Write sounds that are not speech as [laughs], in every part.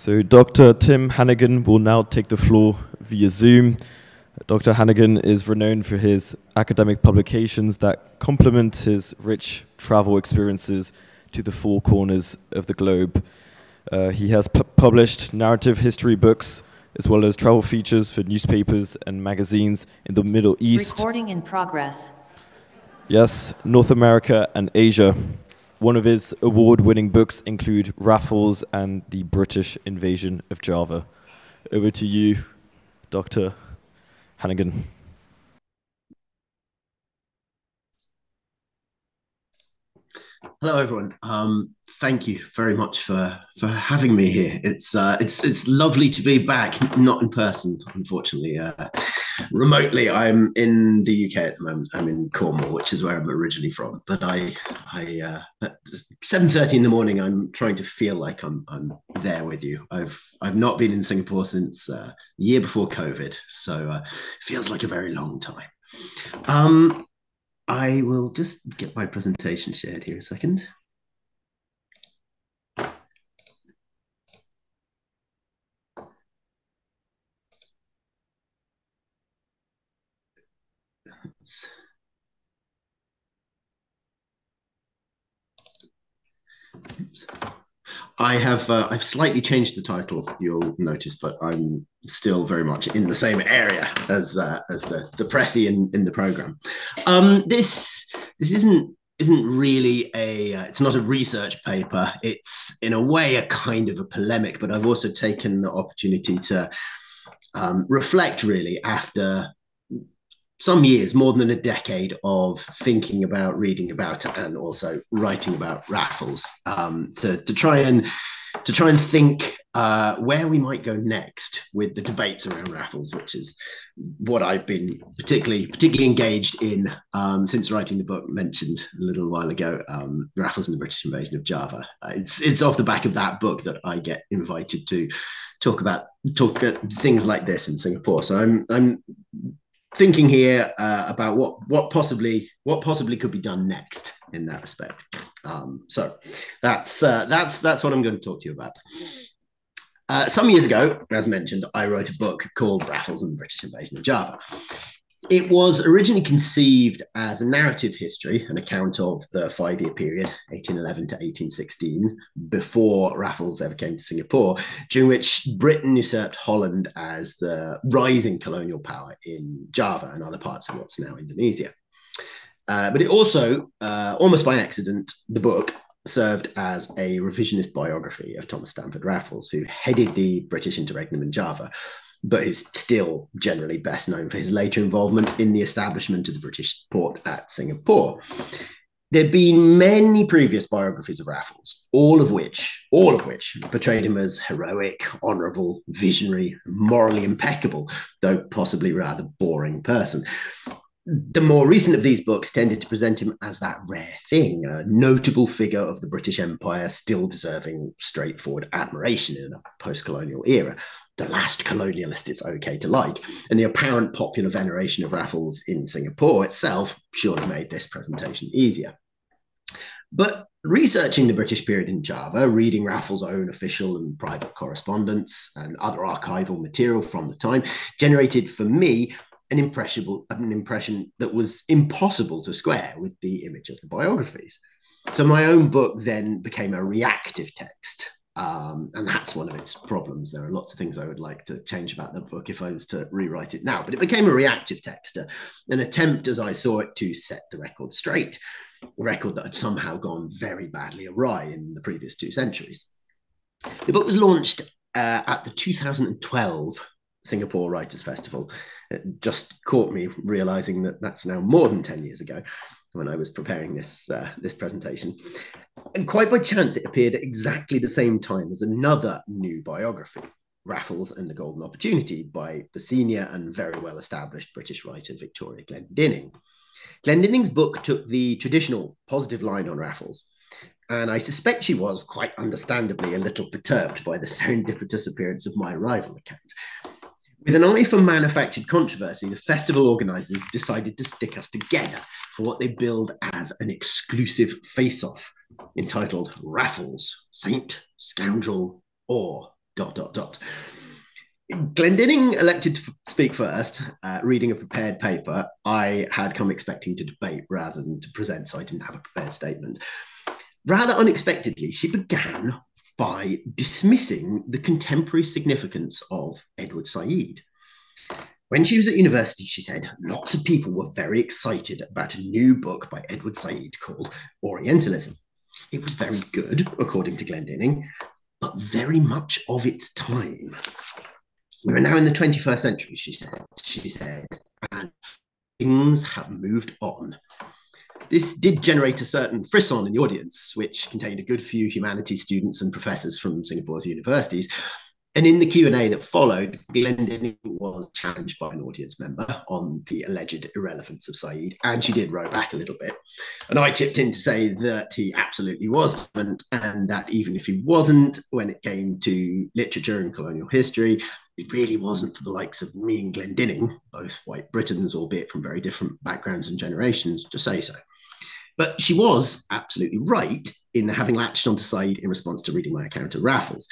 So Dr. Tim Hannigan will now take the floor via Zoom. Dr. Hannigan is renowned for his academic publications that complement his rich travel experiences to the four corners of the globe. Uh, he has published narrative history books as well as travel features for newspapers and magazines in the Middle East. Recording in progress. Yes, North America and Asia. One of his award-winning books include Raffles and the British Invasion of Java. Over to you, Dr. Hannigan. Hello, everyone. Um, thank you very much for for having me here. It's uh, it's it's lovely to be back, not in person, unfortunately. Uh, remotely, I'm in the UK at the moment. I'm in Cornwall, which is where I'm originally from. But I I uh, at seven thirty in the morning, I'm trying to feel like I'm I'm there with you. I've I've not been in Singapore since uh, year before COVID, so uh, feels like a very long time. Um, I will just get my presentation shared here a second. I have uh, I've slightly changed the title. You'll notice, but I'm still very much in the same area as uh, as the the précis in in the program. Um, this this isn't isn't really a uh, it's not a research paper. It's in a way a kind of a polemic, but I've also taken the opportunity to um, reflect really after some years, more than a decade of thinking about, reading about, and also writing about Raffles um, to to try and to try and think uh, where we might go next with the debates around Raffles, which is what I've been particularly particularly engaged in um, since writing the book mentioned a little while ago, um, Raffles and the British Invasion of Java. Uh, it's it's off the back of that book that I get invited to talk about talk uh, things like this in Singapore. So I'm I'm thinking here uh, about what what possibly what possibly could be done next in that respect. Um, so that's uh, that's that's what I'm going to talk to you about. Uh, some years ago, as mentioned, I wrote a book called Raffles and the British Invasion of Java. It was originally conceived as a narrative history, an account of the five year period, 1811 to 1816, before Raffles ever came to Singapore, during which Britain usurped Holland as the rising colonial power in Java and other parts of what's now Indonesia. Uh, but it also, uh, almost by accident, the book served as a revisionist biography of Thomas Stamford Raffles, who headed the British interregnum in Java but who's still generally best known for his later involvement in the establishment of the British port at Singapore. There have been many previous biographies of Raffles, all of which, all of which portrayed him as heroic, honorable, visionary, morally impeccable, though possibly rather boring person the more recent of these books tended to present him as that rare thing, a notable figure of the British Empire, still deserving straightforward admiration in a post colonial era. The last colonialist it's okay to like. And the apparent popular veneration of Raffles in Singapore itself surely made this presentation easier. But researching the British period in Java, reading Raffles' own official and private correspondence and other archival material from the time, generated for me an impressionable an impression that was impossible to square with the image of the biographies. So my own book then became a reactive text. Um, and that's one of its problems. There are lots of things I would like to change about the book if I was to rewrite it now. But it became a reactive text, uh, an attempt, as I saw it, to set the record straight, a record that had somehow gone very badly awry in the previous two centuries. The book was launched uh, at the 2012 Singapore Writers Festival. It just caught me realizing that that's now more than 10 years ago when I was preparing this uh, this presentation. And quite by chance, it appeared at exactly the same time as another new biography, Raffles and the Golden Opportunity, by the senior and very well established British writer Victoria Glendinning. Glendinning's book took the traditional positive line on Raffles, and I suspect she was, quite understandably, a little perturbed by the [laughs] serendipitous appearance of my arrival account. With an eye for manufactured controversy, the festival organizers decided to stick us together for what they billed as an exclusive face off entitled Raffles, Saint, Scoundrel, or dot dot dot. Glendinning elected to speak first, uh, reading a prepared paper. I had come expecting to debate rather than to present, so I didn't have a prepared statement. Rather unexpectedly, she began by dismissing the contemporary significance of Edward Said. When she was at university, she said lots of people were very excited about a new book by Edward Said called Orientalism. It was very good, according to Glendinning, but very much of its time. We are now in the 21st century, she said. She said, and things have moved on. This did generate a certain frisson in the audience, which contained a good few humanities students and professors from Singapore's universities, and in the Q&A that followed, Glendinning was challenged by an audience member on the alleged irrelevance of Said, and she did row back a little bit. And I chipped in to say that he absolutely was, and, and that even if he wasn't, when it came to literature and colonial history, it really wasn't for the likes of me and Glendinning, both white Britons, albeit from very different backgrounds and generations, to say so. But she was absolutely right in having latched onto Said in response to reading my account of Raffles.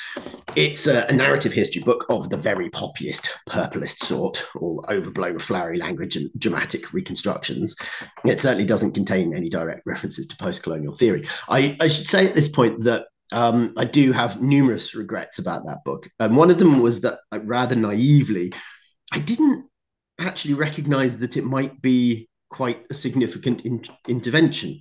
It's a, a, narrative history book of the very populist, purplest sort, all overblown flowery language and dramatic reconstructions. It certainly doesn't contain any direct references to post colonial theory. I, I, should say at this point that um, I do have numerous regrets about that book. And one of them was that, rather naively, I didn't actually recognize that it might be quite a significant in- intervention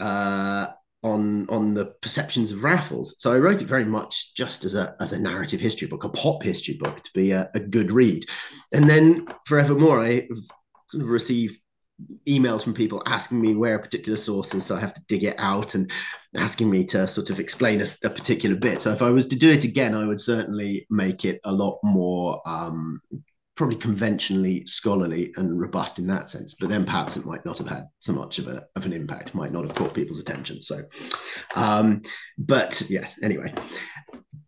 uh, on on the perceptions of Raffles. So I wrote it very much just as a as a narrative history book, a pop history book, to be a, a good read. And then forevermore, I sort of received emails from people asking me where a particular source is, so I have to dig it out and asking me to sort of explain a, a, particular bit. So if I was to do it again, I would certainly make it a lot more um, probably conventionally scholarly and robust in that sense, but then perhaps it might not have had so much of, a, of an impact, might not have caught people's attention. So, um, but yes, anyway.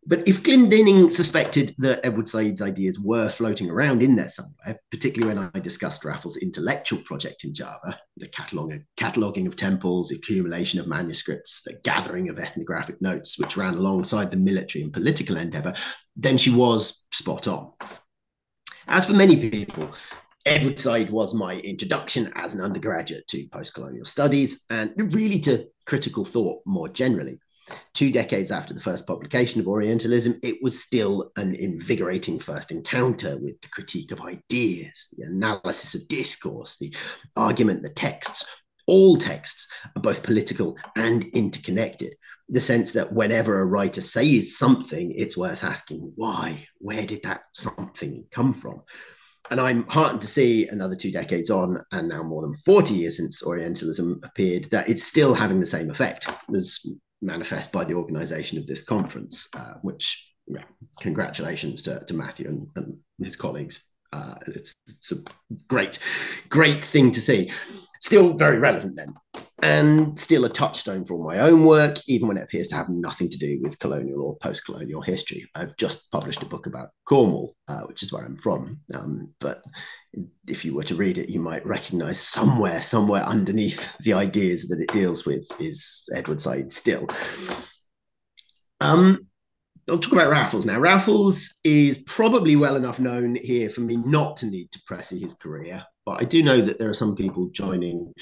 But if Glendinning suspected that Edward Said's ideas were floating around in there somewhere, particularly when I discussed Raffles' intellectual project in Java, the cataloging, cataloging of temples, accumulation of manuscripts, the gathering of ethnographic notes, which ran alongside the military and political endeavor, then she was spot on. As for many people, Edward Said was my introduction as an undergraduate to postcolonial studies and really to critical thought more generally. Two decades after the first publication of Orientalism, it was still an invigorating first encounter with the critique of ideas, the analysis of discourse, the argument that texts, all texts, are both political and interconnected. The sense that whenever a writer says something, it's worth asking why. Where did that something come from? And I'm heartened to see another two decades on, and now more than 40 years since Orientalism appeared, that it's still having the same effect as manifest by the organization of this conference, uh, which yeah, congratulations to, to Matthew and, and his colleagues. Uh, it's, it's a great, great thing to see still very relevant then, and still a touchstone for my own work, even when it appears to have nothing to do with colonial or post colonial history. I've just published a book about Cornwall, uh, which is where I'm from. Um, but if you were to read it, you might recognize somewhere, somewhere underneath [laughs] the ideas that it deals with is Edward Said still. Um, I'll talk about Raffles now. Raffles is probably well enough known here for me not to need to press his career. But I do know that there are some people joining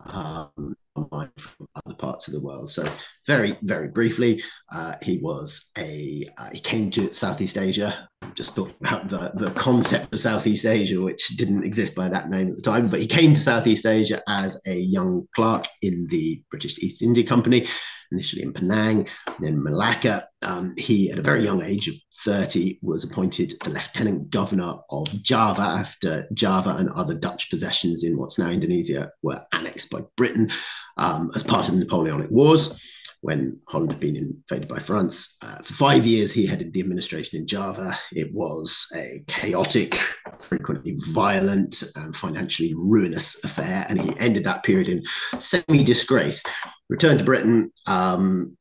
um, from other parts of the world. So very, very briefly, uh, he was a uh, he came to Southeast Asia. Just talking about the the concept of Southeast Asia, which didn't exist by that name at the time, but he came to Southeast Asia as a young clerk in the British East India Company, initially in Penang, then Malacca. Um, he, at a very young age of 30, was appointed the lieutenant governor of Java after Java and other Dutch possessions in what's now Indonesia were annexed by Britain um, as part of the Napoleonic Wars when Holland had been invaded by France. Uh, for five years, he headed the administration in Java. It was a chaotic, frequently violent, and financially ruinous affair, and he ended that period in semi disgrace. Returned to Britain. Um,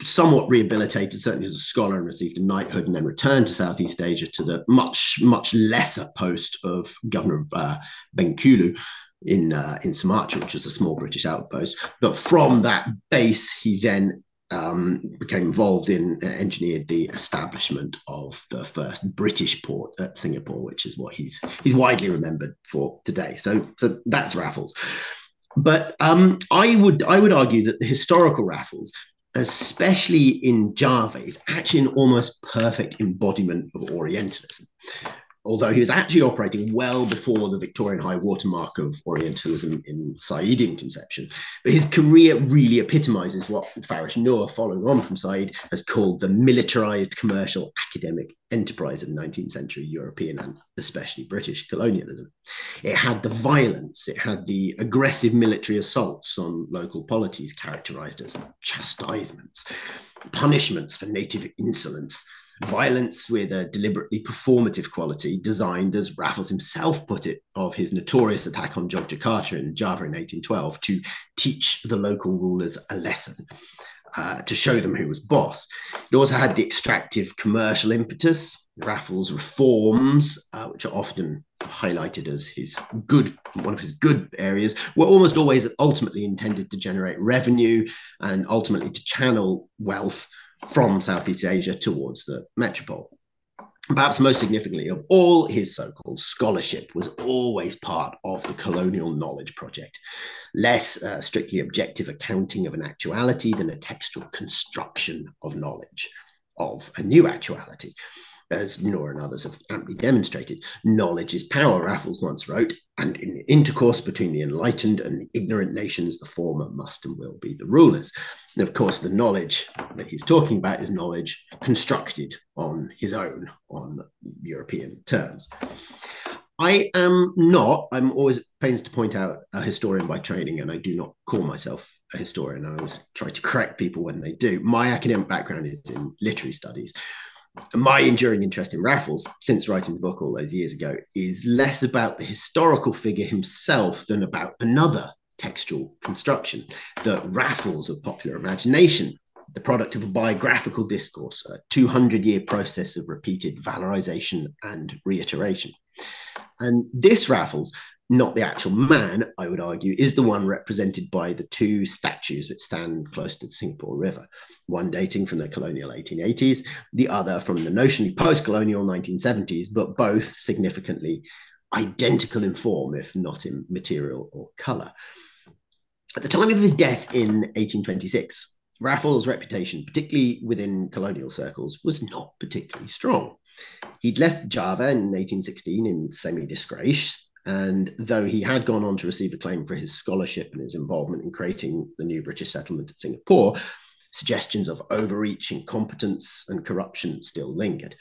somewhat rehabilitated, certainly as a scholar, and received a knighthood, and then returned to Southeast Asia to the much, much lesser post of governor of uh, Bengkulu, in uh, in Sumatra, which was a small British outpost. But from that base, he then um, became involved in uh, engineered the establishment of the first British port at Singapore, which is what he's he's widely remembered for today. So so that's Raffles. But um, I would I would argue that the historical Raffles, especially in Java, is actually an almost perfect embodiment of Orientalism although he was actually operating well before the Victorian high watermark of Orientalism in Saidian conception. But his career really epitomizes what Farish Noor, following on from Said, has called the militarized commercial academic enterprise of 19th century European and especially British colonialism. It had the violence, it had the aggressive military assaults on local polities characterized as chastisements, punishments for native insolence violence with a deliberately performative quality, designed, as Raffles himself put it, of his notorious attack on Jogjakarta in Java in 1812 to teach the local rulers a lesson. Uh, to show them who was boss. It also had the extractive commercial impetus. Raffles' reforms, uh, which are often highlighted as his good, one of his good areas, were almost always ultimately intended to generate revenue and ultimately to channel wealth from Southeast Asia towards the metropole. Perhaps most significantly of all, his so called scholarship was always part of the colonial knowledge project, less uh, strictly objective accounting of an actuality than a textual construction of knowledge of a new actuality as Noor and others have amply demonstrated. Knowledge is power, Raffles once wrote, and in intercourse between the enlightened and the ignorant nations, the former must and will be the rulers. And of course, the knowledge that he's talking about is knowledge constructed on his own, on European terms. I am not, I'm always pains to point out a historian by training, and I do not call myself a historian. I always try to correct people when they do. My academic background is in literary studies, my enduring interest in Raffles since writing the book all those years ago is less about the historical figure himself than about another textual construction, the Raffles of popular imagination, the product of a biographical discourse, a 200 year process of repeated valorization and reiteration. And this Raffles not the actual man, I would argue, is the one represented by the two statues that stand close to the Singapore River, one dating from the colonial 1880s, the other from the notionally post colonial 1970s, but both significantly identical in form, if not in material or colour. At the time of his death in 1826, Raffles' reputation, particularly within colonial circles, was not particularly strong. He'd left Java in 1816 in semi disgrace, and though he had gone on to receive acclaim for his scholarship and his involvement in creating the new British settlement at Singapore, suggestions of overreach, incompetence, and corruption still lingered.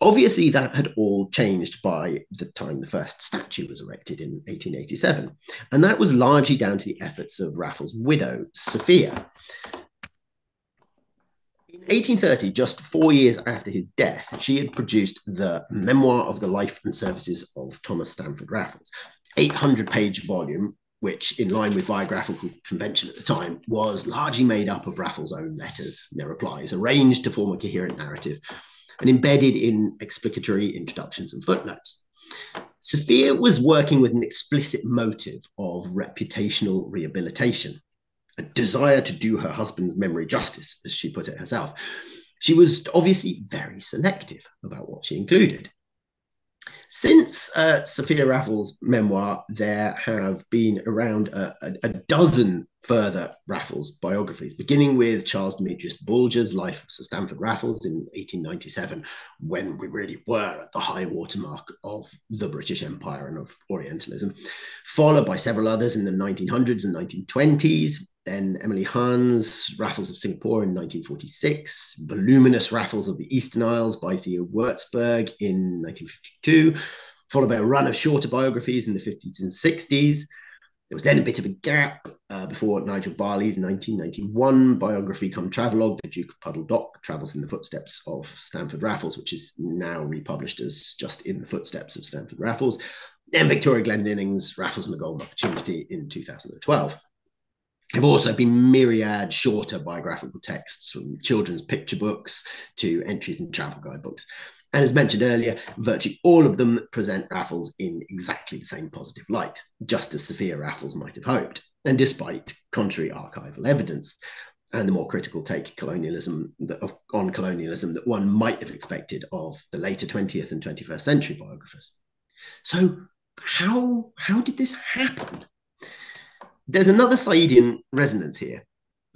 Obviously, that had all changed by the time the first statue was erected in 1887. And that was largely down to the efforts of Raffles' widow, Sophia, 1830, just four years after his death, she had produced the Memoir of the Life and Services of Thomas Stamford Raffles, 800 page volume, which, in line with biographical convention at the time, was largely made up of Raffles' own letters, and their replies, arranged to form a coherent narrative and embedded in explicatory introductions and footnotes. Sophia was working with an explicit motive of reputational rehabilitation a desire to do her husband's memory justice, as she put it herself. She was obviously very selective about what she included. Since uh, Sophia Raffles' memoir, there have been around a, a, a, dozen further Raffles biographies, beginning with Charles Demetrius Boulger's Life of Sir Stamford Raffles in 1897, when we really were at the high watermark of the British Empire and of Orientalism, followed by several others in the 1900s and 1920s, then Emily Hahn's Raffles of Singapore in 1946, Voluminous Raffles of the Eastern Isles by C.O. Wurtzburg in 1952, followed by a run of shorter biographies in the 50s and 60s. There was then a bit of a gap uh, before Nigel Barley's 1991 biography come travelogue, The Duke of Puddledock Travels in the Footsteps of Stamford Raffles, which is now republished as Just in the Footsteps of Stamford Raffles. Then Victoria Glendinning's Raffles and the Golden Opportunity in 2012. There have also been myriad shorter biographical texts from children's picture books to entries in travel guidebooks. And as mentioned earlier, virtually all of them present Raffles in exactly the same positive light, just as Sophia Raffles might have hoped, and despite contrary archival evidence. and the more critical take colonialism that, of, on colonialism that one might have expected of the later 20th and 21st century biographers. So, how, how did this happen? There's another Saidian resonance here.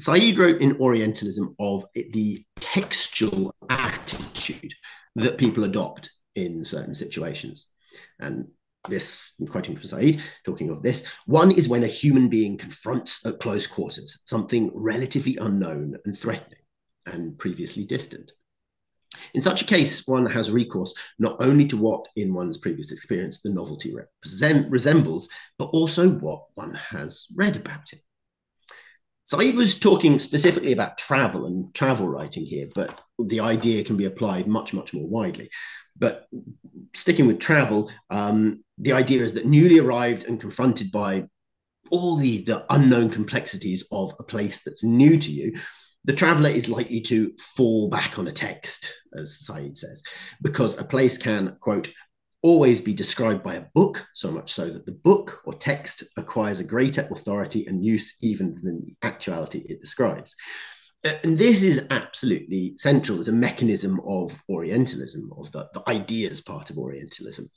Said wrote in Orientalism of the textual attitude that people adopt in certain situations. And this, I'm quoting from Said, talking of this. One is when a human being confronts at close quarters something relatively unknown and threatening and previously distant. In such a case, one has recourse not only to what in one's previous experience the novelty represent, resembles, but also what one has read about it. Said was talking specifically about travel and travel writing here, but the idea can be applied much, much more widely. But sticking with travel, um, the idea is that newly arrived and confronted by all the, the unknown complexities of a place that's new to you, the traveler is likely to fall back on a text, as Said says, because a place can, quote, always be described by a book, so much so that the book or text acquires a greater authority and use even than the actuality it describes. Uh, and this is absolutely central as a mechanism of Orientalism, of the, the ideas part of Orientalism.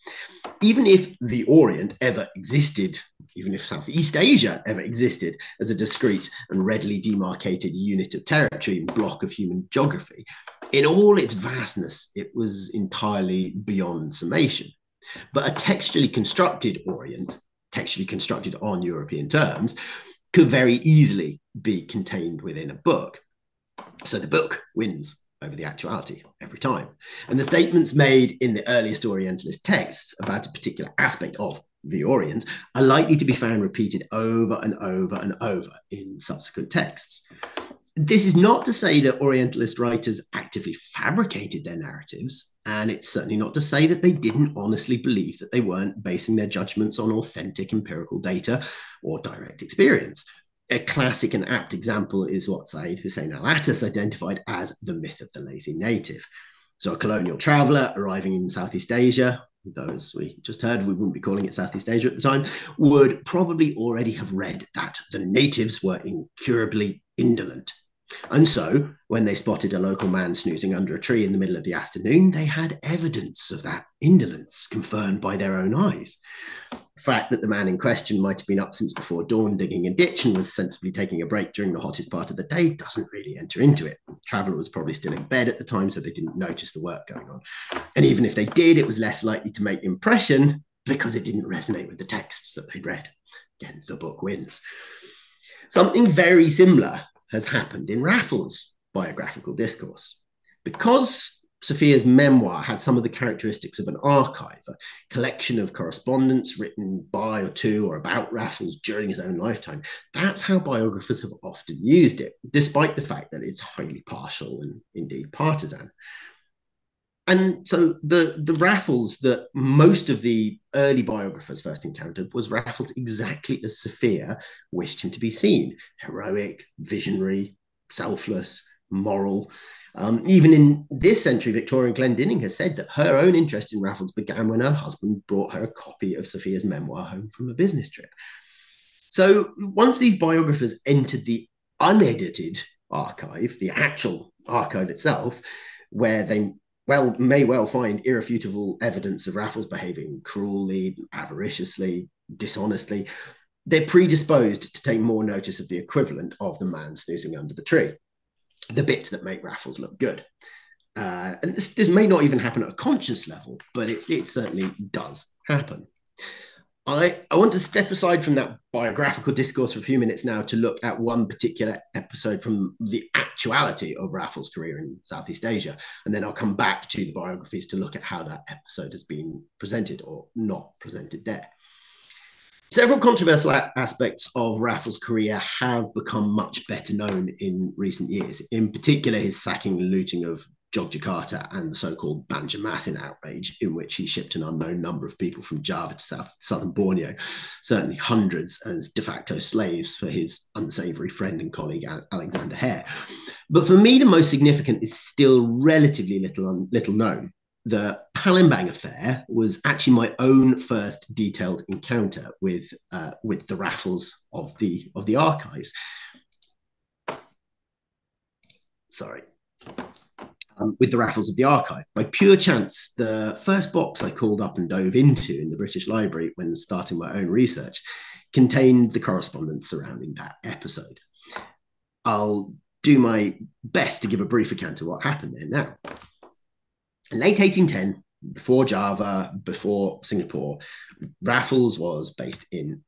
Even if the Orient ever existed, even if Southeast Asia ever existed as a discrete and readily demarcated unit of territory and block of human geography, in all its vastness, it was entirely beyond summation. But a textually constructed Orient, textually constructed on European terms, could very easily be contained within a book. So the book wins over the actuality every time. And the statements made in the earliest Orientalist texts about a particular aspect of the Orient are likely to be found repeated over and over and over in subsequent texts. This is not to say that Orientalist writers actively fabricated their narratives, and it's certainly not to say that they didn't honestly believe that they weren't basing their judgments on authentic empirical data or direct experience a classic and apt example is what Syed Hussein Alatas identified as the myth of the lazy native. So, a colonial traveler arriving in Southeast Asia, though as we just heard, we wouldn't be calling it Southeast Asia at the time, would probably already have read that the natives were incurably indolent. And so, when they spotted a local man snoozing under a tree in the middle of the afternoon, they had evidence of that indolence confirmed by their own eyes fact that the man in question might have been up since before dawn digging a ditch and was sensibly taking a break during the hottest part of the day doesn't really enter into it. Traveller was probably still in bed at the time, so they didn't notice the work going on. And even if they did, it was less likely to make impression because it didn't resonate with the texts that they'd read. Again, the book wins. Something very similar has happened in Raffles' biographical discourse. Because Sophia's memoir had some of the characteristics of an archive, a collection of correspondence written by or to or about Raffles during his own lifetime. That's how biographers have often used it, despite the fact that it's highly partial and indeed partisan. And so the, the Raffles that most of the early biographers first encountered was Raffles exactly as Sophia wished him to be seen heroic, visionary, selfless, moral. Um, even in this century, Victoria Glendinning has said that her own interest in Raffles began when her husband brought her a copy of Sophia's memoir home from a business trip. So once these biographers entered the unedited archive, the actual archive itself, where they well may well find irrefutable evidence of Raffles behaving cruelly, avariciously, dishonestly, they're predisposed to take more notice of the equivalent of the man snoozing under the tree the bits that make Raffles look good. Uh, and this, this, may not even happen at a conscious level, but it, it certainly does happen. I, I want to step aside from that biographical discourse for a few minutes now to look at one particular episode from the actuality of Raffles' career in Southeast Asia. And then I'll come back to the biographies to look at how that episode has been presented or not presented there. Several controversial aspects of Raffles' career have become much better known in recent years, in particular his sacking and looting of Jogjakarta and the so-called Banjarmasin outrage, in which he shipped an unknown number of people from Java to South, southern Borneo, certainly hundreds as de facto slaves for his unsavory friend and colleague Alexander Hare. But for me, the most significant is still relatively little, little known the Palembang affair was actually my own first detailed encounter with uh, with the raffles of the of the archives. sorry, um, with the raffles of the archive. By pure chance, the first box I called up and dove into in the British Library when starting my own research contained the correspondence surrounding that episode. I'll do my best to give a brief account of what happened there now. Late 1810, before Java, before Singapore, Raffles was based in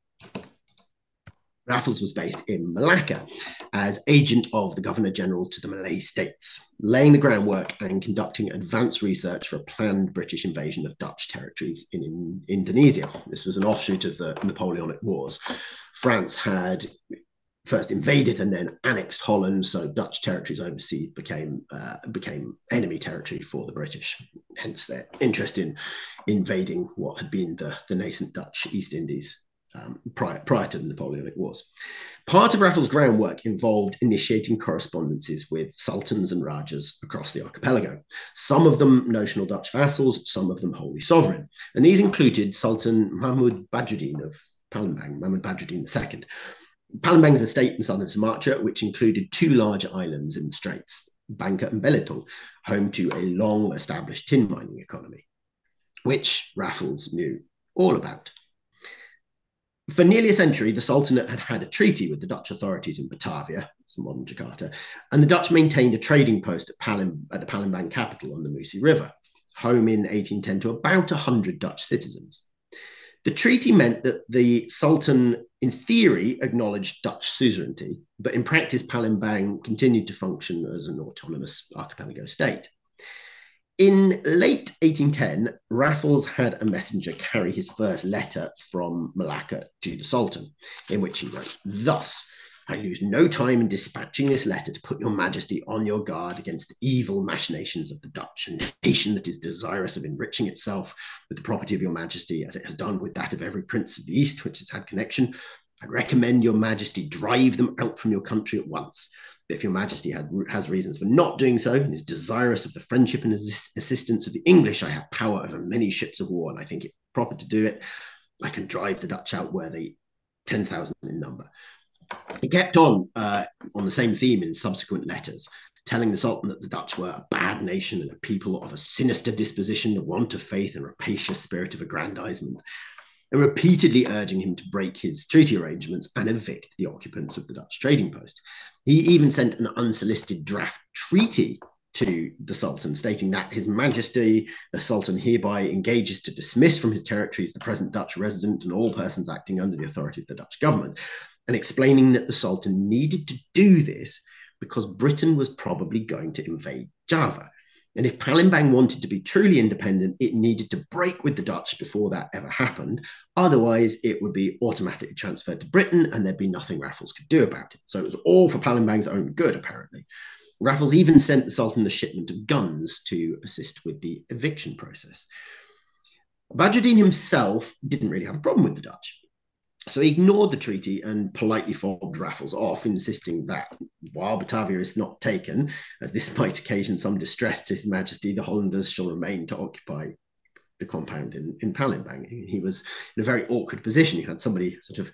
Raffles was based in Malacca as agent of the Governor General to the Malay States, laying the groundwork and conducting advanced research for a planned British invasion of Dutch territories in, in Indonesia. This was an offshoot of the Napoleonic Wars. France had first invaded and then annexed Holland, so Dutch territories overseas became uh, became enemy territory for the British. Hence their interest in invading what had been the, the nascent Dutch East Indies um, prior, prior to the Napoleonic Wars. Part of Raffles' groundwork involved initiating correspondences with sultans and rajas across the archipelago, some of them notional Dutch vassals, some of them wholly sovereign. And these included Sultan Mahmud Badruddin of Palembang, Mahmud Badruddin II. Palembang's estate in southern Sumatra, which included two large islands in the Straits, Bangka and Belitung, home to a long established tin mining economy, which Raffles knew all about. For nearly a century, the Sultanate had had a treaty with the Dutch authorities in Batavia, modern Jakarta, and the Dutch maintained a trading post at, Palem, at the Palembang capital on the Musi River, home in 1810 to about 100 Dutch citizens. The treaty meant that the Sultan, in theory, acknowledged Dutch suzerainty, but in practice, Palembang continued to function as an autonomous archipelago state. In late 1810, Raffles had a messenger carry his first letter from Malacca to the Sultan, in which he wrote, Thus, I lose no time in dispatching this letter to put your majesty on your guard against the evil machinations of the Dutch, a nation that is desirous of enriching itself with the property of your majesty, as it has done with that of every prince of the East which has had connection. I recommend your majesty drive them out from your country at once if Your Majesty had, has reasons for not doing so and is desirous of the friendship and assist, assistance of the English, I have power over many ships of war, and I think it proper to do it. I can drive the Dutch out where they 10,000 in number. He kept on uh, on the same theme in subsequent letters, telling the Sultan that the Dutch were a bad nation and a people of a sinister disposition, a want of faith, and rapacious spirit of aggrandizement, and repeatedly urging him to break his treaty arrangements and evict the occupants of the Dutch trading post. He even sent an unsolicited draft treaty to the Sultan, stating that His Majesty the Sultan hereby engages to dismiss from his territories the present Dutch resident and all persons acting under the authority of the Dutch government, and explaining that the Sultan needed to do this because Britain was probably going to invade Java. And if Palembang wanted to be truly independent, it needed to break with the Dutch before that ever happened. Otherwise, it would be automatically transferred to Britain and there'd be nothing Raffles could do about it. So it was all for Palembang's own good, apparently. Raffles even sent the Sultan a shipment of guns to assist with the eviction process. Badruddin himself didn't really have a problem with the Dutch. So he ignored the treaty and politely fobbed Raffles off, insisting that while Batavia is not taken, as this [laughs] might occasion some distress to His Majesty, the Hollanders shall remain to occupy the compound in, in Palembang. He was in a very awkward position. He had somebody sort of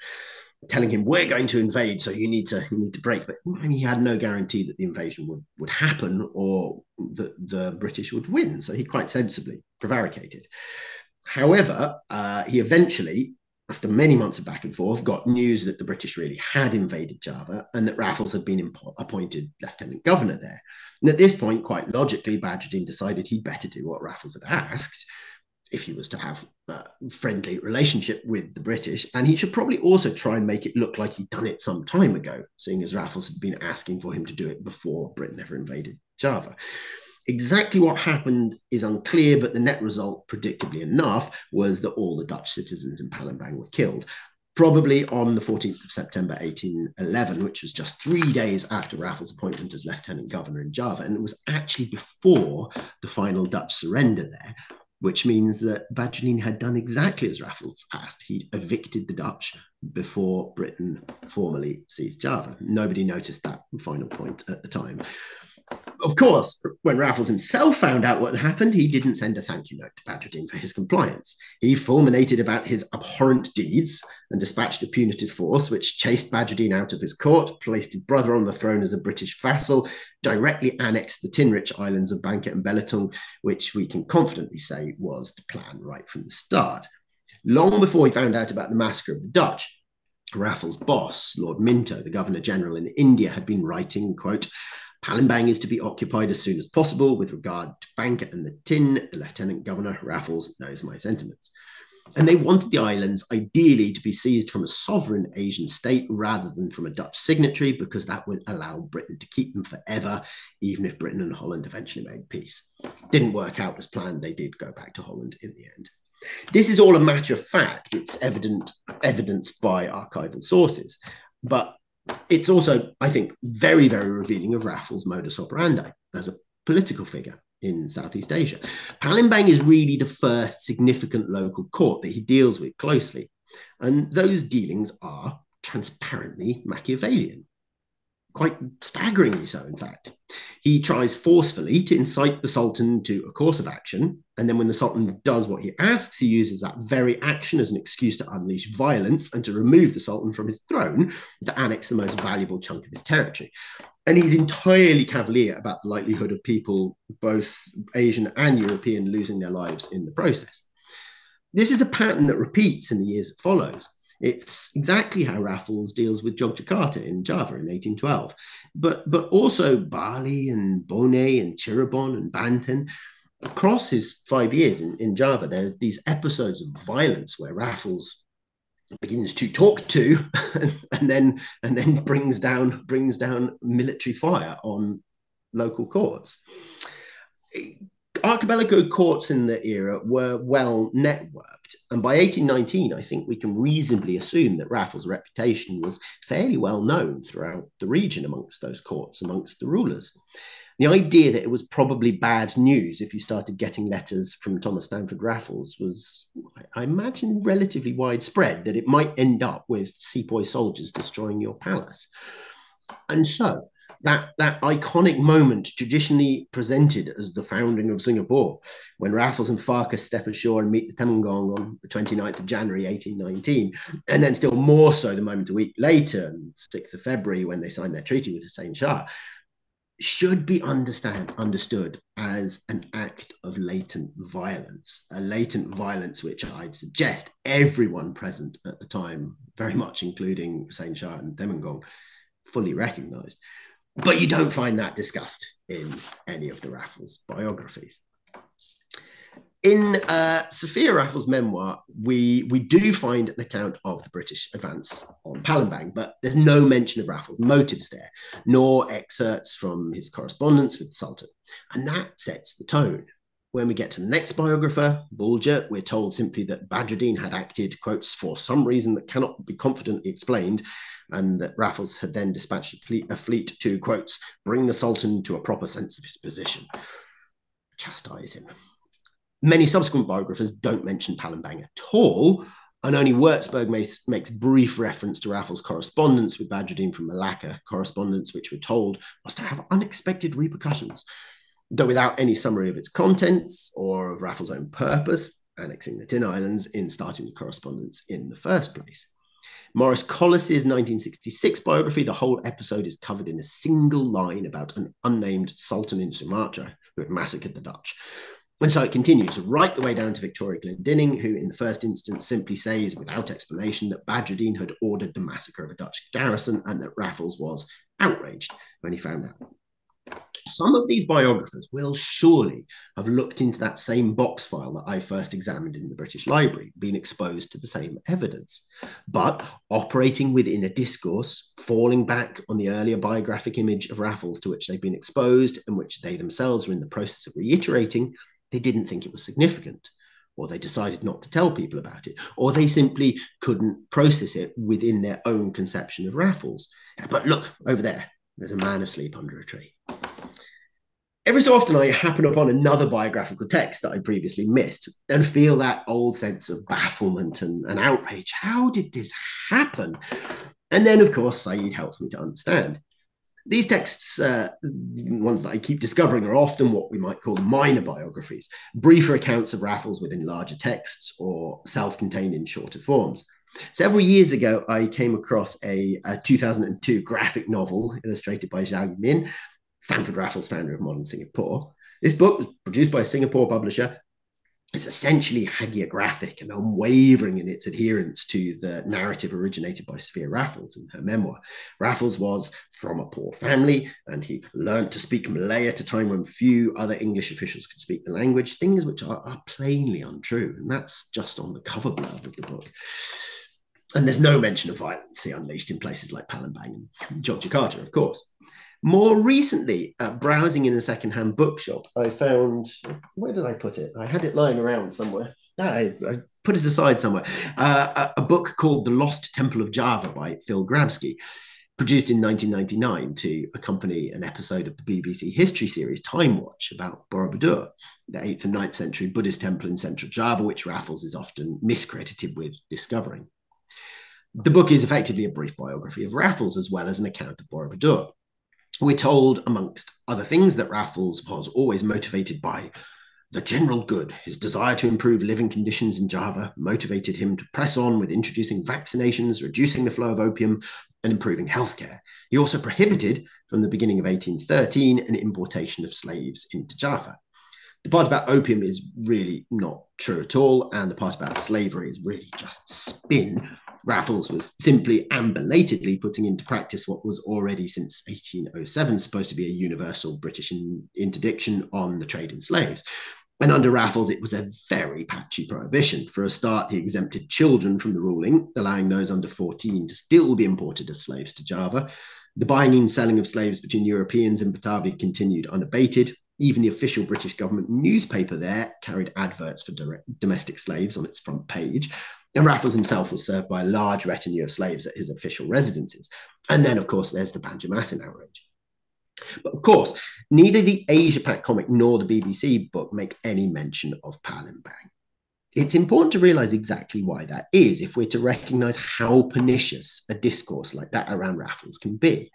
telling him, "We're going to invade, so you need to you need to break." But I mean, he had no guarantee that the invasion would would happen or that the British would win. So he quite sensibly prevaricated. However, uh, he eventually after many months of back and forth, got news that the British really had invaded Java and that Raffles had been impo- appointed lieutenant governor there. And at this point, quite logically, Badruddin decided he'd better do what Raffles had asked if he was to have a friendly relationship with the British. And he should probably also try and make it look like he'd done it some time ago, seeing as Raffles had been asking for him to do it before Britain ever invaded Java. Exactly what happened is unclear, but the net result, predictably enough, was that all the Dutch citizens in Palembang were killed. Probably on the 14th of September 1811, which was just three days after Raffles' appointment as Lieutenant Governor in Java. And it was actually before the final Dutch surrender there, which means that Badruddin had done exactly as Raffles asked. He'd evicted the Dutch before Britain formally seized Java. Nobody noticed that final point at the time of course, when Raffles himself found out what had happened, he didn't send a thank you note to Badruddin for his compliance. He fulminated about his abhorrent deeds and dispatched a punitive force which chased Badruddin out of his court, placed his brother on the throne as a British vassal, directly annexed the tin-rich islands of Bangka and Belitung, which we can confidently say was the plan right from the start. Long before he found out about the massacre of the Dutch, Raffles' boss, Lord Minto, the Governor General in India, had been writing, quote, Palembang is to be occupied as soon as possible. With regard to Bangka and the Tin, the Lieutenant Governor Raffles knows my sentiments. And they wanted the islands ideally to be seized from a sovereign Asian state rather than from a Dutch signatory, because that would allow Britain to keep them forever, even if Britain and Holland eventually made peace. Didn't work out as planned. They did go back to Holland in the end. This is all a matter of fact. It's evident, evidenced by archival sources. But it's also, I think, very, very revealing of Raffles' modus operandi as a political figure in Southeast Asia. Palembang is really the first significant local court that he deals with closely. And those dealings are transparently Machiavellian quite staggeringly so, in fact. He tries forcefully to incite the Sultan to a course of action, and then when the Sultan does what he asks, he uses that very action as an excuse to unleash violence and to remove the Sultan from his throne to annex the most valuable chunk of his territory. And he's entirely cavalier about the likelihood of people, both Asian and European, losing their lives in the process. This is a pattern that repeats in the years that follows. It's exactly how Raffles deals with Jogjakarta in Java in 1812, but, but also Bali and Bone and Cirebon and Banten. Across his five years in, in Java, there's these episodes of violence where Raffles begins to talk to [laughs] and then and then brings down brings down military fire on local courts archipelago courts in the era were well networked. And by 1819, I think we can reasonably assume that Raffles' reputation was fairly well known throughout the region amongst those courts, amongst the rulers. The idea that it was probably bad news if you started getting letters from Thomas Stamford Raffles was, I imagine, relatively widespread, that it might end up with sepoy soldiers destroying your palace. And so, that that iconic moment traditionally presented as the founding of Singapore, when Raffles and Farquhar step ashore and meet the Temenggung on the 29th of January 1819, and then still more so the moment a week later, 6th of February, when they signed their treaty with Hussein Shah, should be understand understood as an act of latent violence, a latent violence which I'd suggest everyone present at the time, very much including Hussein Shah and Temenggung, fully recognized. But you don't find that discussed in any of the Raffles biographies. In uh, Sophia Raffles' memoir, we, we do find an account of the British advance on Palembang, but there's no mention of Raffles' motives there, nor excerpts from his correspondence with the Sultan. And that sets the tone. When we get to the next biographer, Boulger, we're told simply that Badruddin had acted, quotes, for some reason that cannot be confidently explained, and that Raffles had then dispatched a fleet, a fleet to, quotes, bring the Sultan to a proper sense of his position, chastise him. Many subsequent biographers don't mention Palembang at all, and only Wurtzburg makes, makes brief reference to Raffles' correspondence with Badruddin from Malacca, correspondence which we're told was to have unexpected repercussions though without any summary of its contents or of Raffles' own purpose, annexing the Tin Islands in starting the correspondence in the first place. Maurice Collis's 1966 biography, the whole episode is covered in a single line about an unnamed sultan in Sumatra who had massacred the Dutch. And so it continues right the way down to Victoria Glendinning, who in the first instance simply says without explanation that Badruddin had ordered the massacre of a Dutch garrison and that Raffles was outraged when he found out some of these biographers will surely have looked into that same box file that I first examined in the British Library, been exposed to the same evidence, but operating within a discourse, falling back on the earlier biographic image of Raffles to which they've been exposed and which they themselves were in the process of reiterating, they didn't think it was significant. Or they decided not to tell people about it, or they simply couldn't process it within their own conception of Raffles. But look over there, there's a man asleep under a tree every so often I happen upon another biographical text that I previously missed and feel that old sense of bafflement and, and outrage. How did this happen? And then, of course, Said helps me to understand. These texts, uh, ones that I keep discovering, are often what we might call minor biographies, briefer accounts of Raffles within larger texts or self contained in shorter forms. Several years ago, I came across a, a 2002 graphic novel illustrated by Zhao Yimin, Stamford Raffles, founder of modern Singapore. This book was produced by a Singapore publisher It's essentially hagiographic and unwavering in its adherence to the narrative originated by Sophia Raffles in her memoir. Raffles was from a poor family and he learned to speak Malay at a time when few other English officials could speak the language, things which are, are plainly untrue. And that's just on the cover blurb of the book. And there's no mention of violence he unleashed in places like Palembang and Yogyakarta, of course. More recently, uh, browsing in a secondhand bookshop, I found where did I put it? I had it lying around somewhere. I, I put it aside somewhere. Uh, a, a, book called The Lost Temple of Java by Phil Grabsky, produced in 1999 to accompany an episode of the BBC history series Time Watch about Borobudur, the 8th and 9th century Buddhist temple in central Java, which Raffles is often miscredited with discovering. The book is effectively a brief biography of Raffles as well as an account of Borobudur we're told, amongst other things, that Raffles was always motivated by the general good. His desire to improve living conditions in Java motivated him to press on with introducing vaccinations, reducing the flow of opium, and improving healthcare. He also prohibited, from the beginning of 1813, an importation of slaves into Java. The part about opium is really not true at all, and the part about slavery is really just spin. Raffles was simply and belatedly putting into practice what was already since 1807 supposed to be a universal British in- interdiction on the trade in slaves. And under Raffles, it was a very patchy prohibition. For a start, he exempted children from the ruling, allowing those under 14 to still be imported as slaves to Java. The buying and selling of slaves between Europeans and Batavia continued unabated. Even the official British government newspaper there carried adverts for domestic slaves on its front page. And Raffles himself was served by a large retinue of slaves at his official residences. And then, of course, there's the Banjarmasin outrage. But of course, neither the Asia Pac comic nor the BBC book make any mention of Palembang. It's important to realize exactly why that is if we're to recognize how pernicious a discourse like that around Raffles can be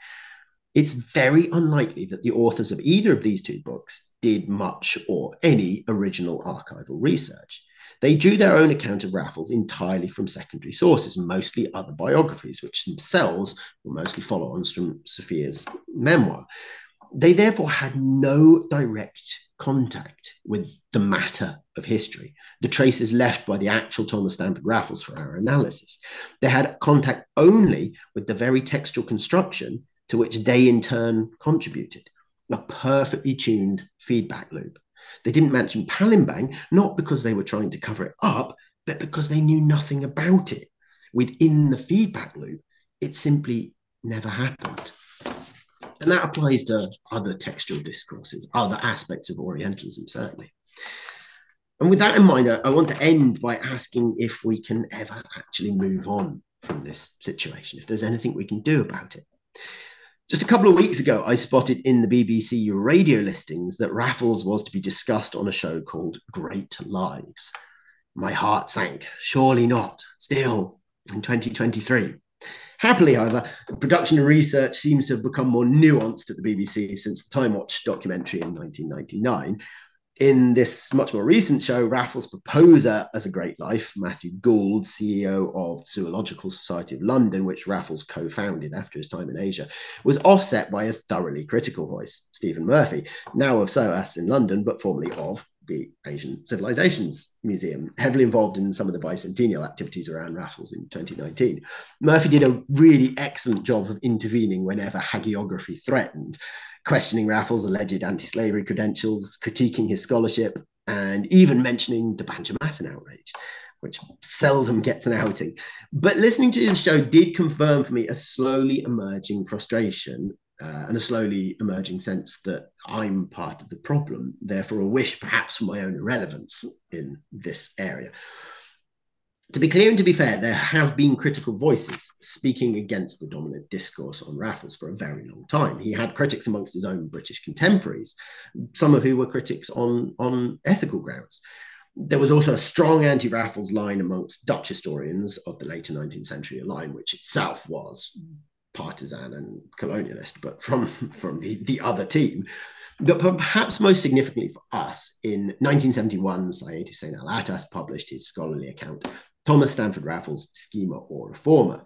it's very unlikely that the authors of either of these two books did much or any original archival research. They drew their own account of Raffles entirely from secondary sources, mostly other biographies, which themselves were mostly follow ons from Sophia's memoir. They therefore had no direct contact with the matter of history, the traces left by the actual Thomas Stamford Raffles for our analysis. They had contact only with the very textual construction to which they in turn contributed. A perfectly tuned feedback loop. They didn't mention Palembang, not because they were trying to cover it up, but because they knew nothing about it. Within the feedback loop, it simply never happened. And that applies to other textual discourses, other aspects of Orientalism, certainly. And with that in mind, I want to end by asking if we can ever actually move on from this situation, if there's anything we can do about it. Just a couple of weeks ago, I spotted in the BBC radio listings that Raffles was to be discussed on a show called Great Lives. My heart sank. Surely not. Still, in 2023. Happily, however, production and research seems to have become more nuanced at the BBC since the Time Watch documentary in 1999, in this much more recent show, Raffles' proposer as a great life, Matthew Gould, CEO of Zoological Society of London, which Raffles co founded after his time in Asia, was offset by a thoroughly critical voice, Stephen Murphy, now of SOAS in London, but formerly of the Asian Civilizations Museum, heavily involved in some of the bicentennial activities around Raffles in 2019. Murphy did a really excellent job of intervening whenever hagiography threatened questioning Raffles' alleged anti slavery credentials, critiquing his scholarship, and even mentioning the Banjarmasin outrage, which seldom gets an outing. But listening to the show did confirm for me a slowly emerging frustration uh, and a slowly emerging sense that I'm part of the problem, therefore, a wish perhaps for my own irrelevance in this area to be clear and to be fair, there have been critical voices speaking against the dominant discourse on Raffles for a very long time. He had critics amongst his own British contemporaries, some of who were critics on, on ethical grounds. There was also a strong anti Raffles line amongst Dutch historians of the later 19th century, a line which itself was partisan and colonialist, but from, [laughs] from the, the other team. But perhaps most significantly for us, in 1971, Syed Hussein Alatas published his scholarly account, Thomas Stamford Raffles, Schemer or Reformer.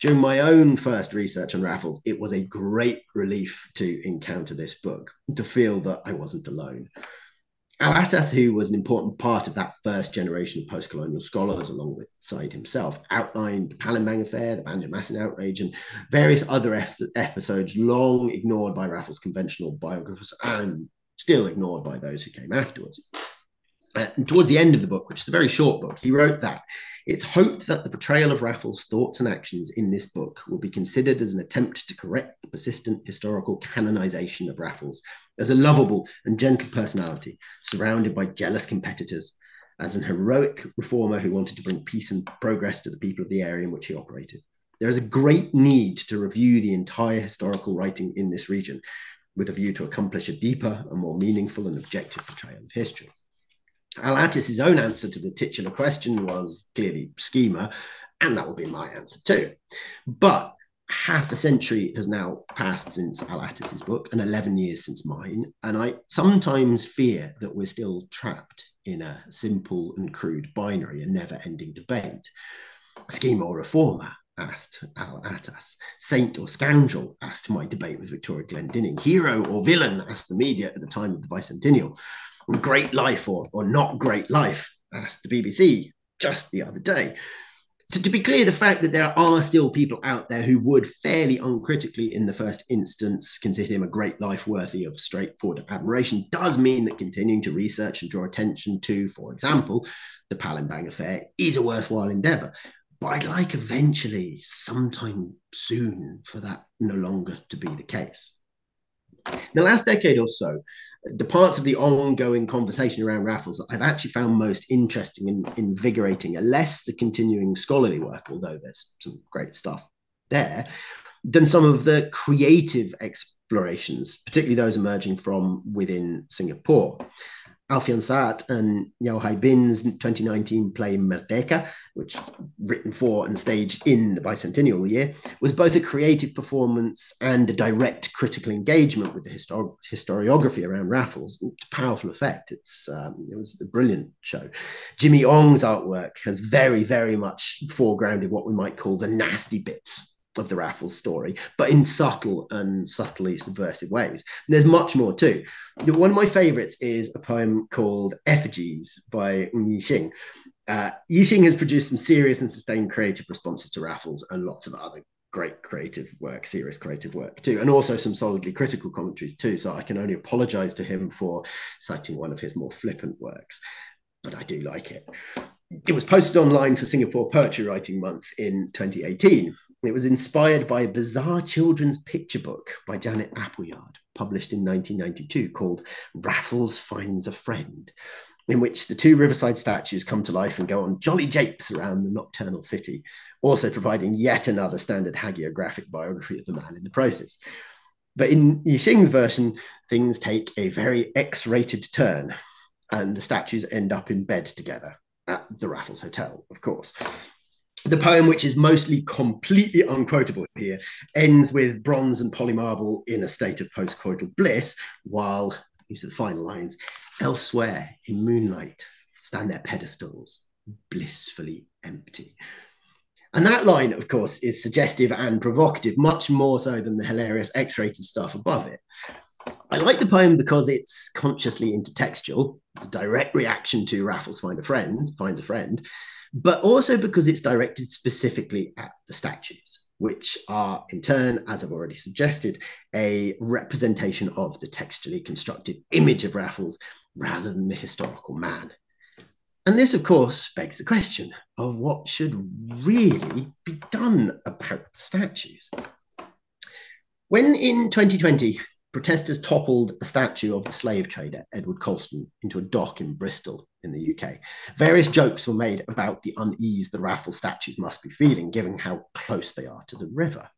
During my own first research on Raffles, it was a great relief to encounter this book, to feel that I wasn't alone. Alatas, who was an important part of that first generation of post-colonial scholars, along with Said himself, outlined the Palembang affair, the Banjarmasin outrage, and various other episodes long ignored by Raffles' conventional biographers and still ignored by those who came afterwards. Uh, towards the end of the book, which is a very short book, he wrote that it's hoped that the portrayal of Raffles' thoughts and actions in this book will be considered as an attempt to correct the persistent historical canonization of Raffles as a lovable and gentle personality surrounded by jealous competitors, as an heroic reformer who wanted to bring peace and progress to the people of the area in which he operated. There is a great need to review the entire historical writing in this region with a view to accomplish a deeper and more meaningful and objective portrayal of history. Alatas's own answer to the titular question was clearly schemer, and that would be my answer too. But half a century has now passed since Alatas's book and 11 years since mine, and I sometimes fear that we're still trapped in a simple and crude binary, a never-ending debate. Schemer or reformer, asked Alatas. Saint or scoundrel, asked my debate with Victoria Glendinning. Hero or villain, asked the media at the time of the bicentennial great life or, or not great life, asked the BBC just the other day. So, to be clear, the fact that there are still people out there who would fairly uncritically, in the first instance, consider him a great life worthy of straightforward admiration does mean that continuing to research and draw attention to, for example, the Palembang affair is a worthwhile endeavor. But I'd like eventually, sometime soon, for that no longer to be the case. The last decade or so, the parts of the ongoing conversation around Raffles I've actually found most interesting and invigorating are less the continuing scholarly work, although there's some great stuff there, than some of the creative explorations, particularly those emerging from within Singapore. Alfian Sa'at and Neo Hai Bin's 2019 play Merdeka, which is written for and staged in the bicentennial year, was both a creative performance and a direct critical engagement with the histor- historiography around Raffles. Powerful effect. It's um, it was a brilliant show. Jimmy Ong's artwork has very, very much foregrounded what we might call the nasty bits of the Raffles story, but in subtle and subtly subversive ways. And there's much more too. One of my favorites is a poem called Effigies by Yi-Sheng. Uh, Yi-Sheng has produced some serious and sustained creative responses to Raffles and lots of other great creative work, serious creative work too, and also some solidly critical commentaries too. So I can only apologize to him for citing one of his more flippant works, but I do like it. It was posted online for Singapore Poetry Writing Month in 2018. It was inspired by a bizarre children's picture book by Janet Appleyard, published in 1992, called Raffles Finds a Friend, in which the two riverside statues come to life and go on jolly japes around the nocturnal city, also providing yet another standard hagiographic biography of the man in the process. But in Yi-Sheng's version, things take a very X rated turn, and the statues end up in bed together at the Raffles Hotel, of course. The poem, which is mostly completely unquotable here, ends with bronze and polymarble in a state of postcoital bliss, while, these are the final lines, elsewhere in moonlight stand their pedestals, blissfully empty. And that line, of course, is suggestive and provocative, much more so than the hilarious X rated stuff above it. I like the poem because it's consciously intertextual. It's a direct reaction to Raffles find a friend, finds a friend, but also because it's directed specifically at the statues, which are in turn, as I've already suggested, a representation of the textually constructed image of Raffles rather than the historical man. And this, of course, begs the question of what should really be done about the statues. When in 2020, protesters toppled a statue of the slave trader Edward Colston into a dock in Bristol in the UK. Various jokes were made about the unease the Raffles statues must be feeling, given how close they are to the river.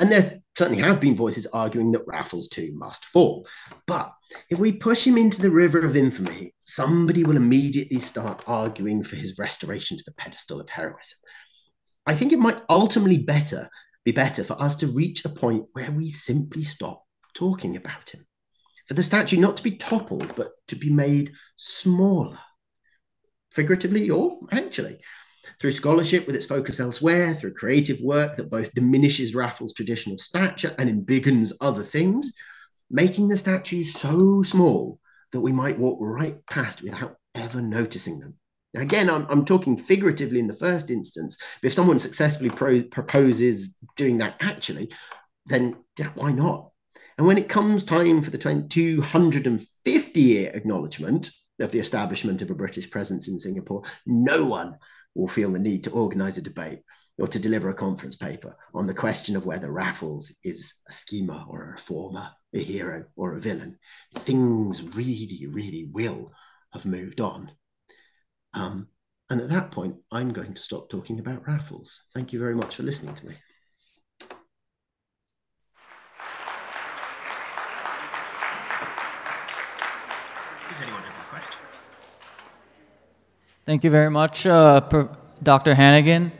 And there certainly have been voices arguing that Raffles too must fall. But if we push him into the river of infamy, somebody will immediately start arguing for his restoration to the pedestal of heroism. I think it might ultimately better be better for us to reach a point where we simply stop talking about him. For the statue not to be toppled, but to be made smaller, figuratively or actually. Through scholarship with its focus elsewhere, through creative work that both diminishes Raffles' traditional stature and embiggens other things, making the statues so small that we might walk right past without ever noticing them. Again, I'm, I'm talking figuratively in the first instance, but if someone successfully pro- proposes doing that actually, then yeah, why not? And when it comes time for the 250 year acknowledgement of the establishment of a British presence in Singapore, no one will feel the need to organise a debate or to deliver a conference paper on the question of whether Raffles is a schemer or a reformer, a hero or a villain. Things really, really will have moved on. Um, and at that point, I'm going to stop talking about Raffles. Thank you very much for listening to me. Does anyone have any questions? Thank you very much, uh, Dr. Hannigan.